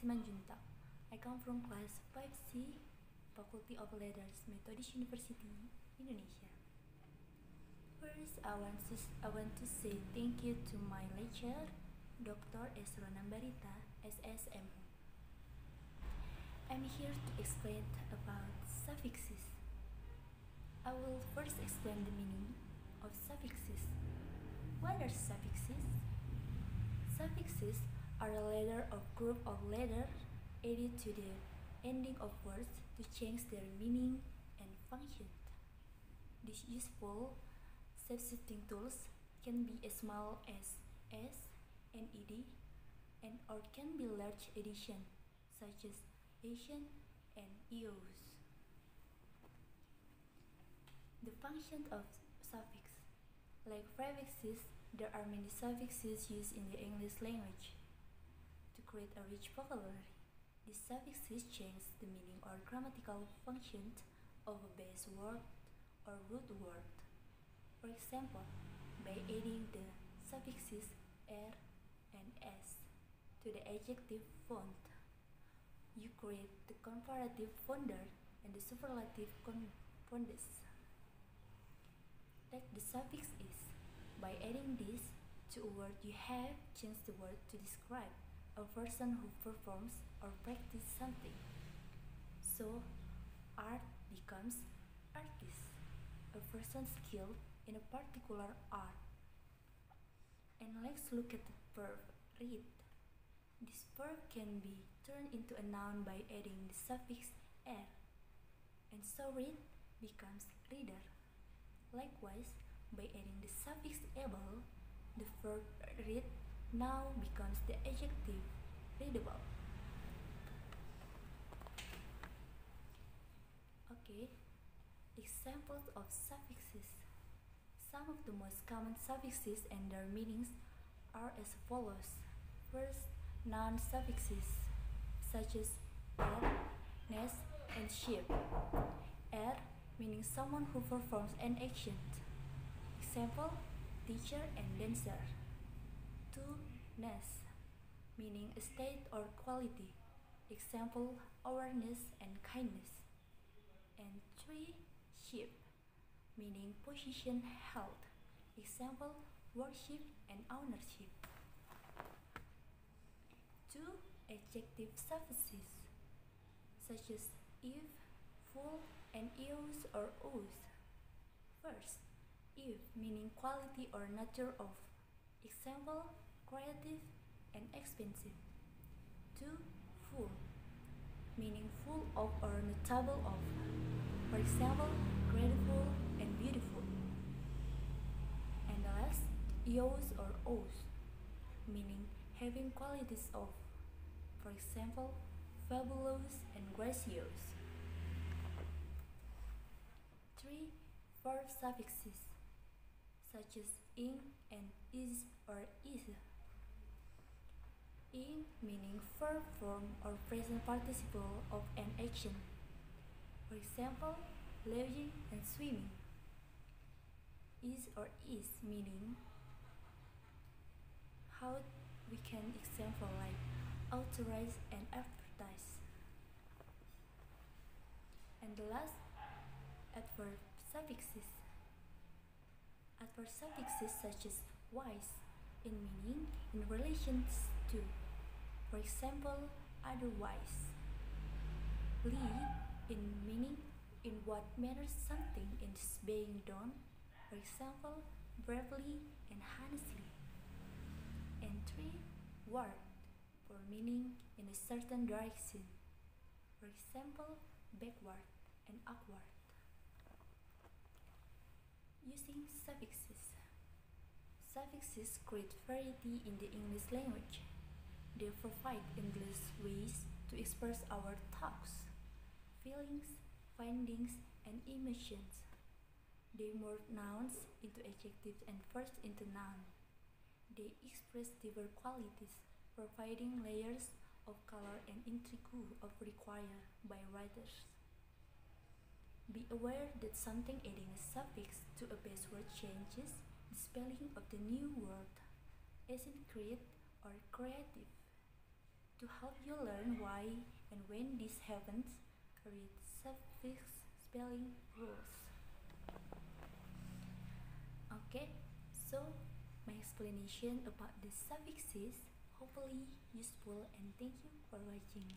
Simanjuntak. I come from class 5C, Faculty of Letters, Methodist University, Indonesia. First, I want to, I want to say thank you to my lecturer, Dr. Esron Ambarita, SSM. I'm here to explain about suffixes. I will first explain the meaning of suffixes. What are suffixes? Suffixes are a letter or group of letters added to the ending of words to change their meaning and function. These useful substituting tools can be as small as S and ED and or can be large addition such as Asian and EOS. The function of suffix like prefixes, there are many suffixes used in the English language. Create a rich vocabulary, these suffixes change the meaning or grammatical function of a base word or root word. For example, by adding the suffixes er and s to the adjective font, you create the comparative fonder and the superlative confundus like the suffix is. By adding this to a word you have changed the word to describe a person who performs or practices something. So, art becomes artist, a person skilled in a particular art. And let's look at the verb read. This verb can be turned into a noun by adding the suffix er, and so read becomes reader. Likewise, by adding the suffix able, the verb read now becomes the adjective readable. Okay, examples of suffixes. Some of the most common suffixes and their meanings are as follows. First, noun suffixes such as er, nest, and ship. Er meaning someone who performs an action. Example, teacher and dancer. 2 ness, meaning a state or quality, example, awareness and kindness. And three, ship, meaning position held, example, worship and ownership. Two, adjective suffixes, such as if, full, and use or use First, if meaning quality or nature of. Example, creative and expensive. Two, full, meaning full of or notable of. For example, grateful and beautiful. And the last, eos or os, meaning having qualities of. For example, fabulous and gracious. Three verb suffixes such as in and is or is. In meaning verb form or present participle of an action. For example, living and swimming. Is or is meaning how we can example like authorize and advertise. And the last adverb suffixes. Adverb suffixes such as wise in meaning in relation to, for example, otherwise. Li in meaning in what manner something is being done, for example, bravely and honestly. And three, ward for meaning in a certain direction, for example, backward and upward using suffixes. Suffixes create variety in the English language. They provide English ways to express our thoughts, feelings, findings, and emotions. They morph nouns into adjectives and verbs into nouns. They express diverse qualities, providing layers of color and intrigue of required by writers. Be aware that something adding a suffix to a base word changes the spelling of the new word, isn't create or creative. To help you learn why and when this happens, read suffix spelling rules. Okay, so my explanation about the suffixes hopefully useful and thank you for watching.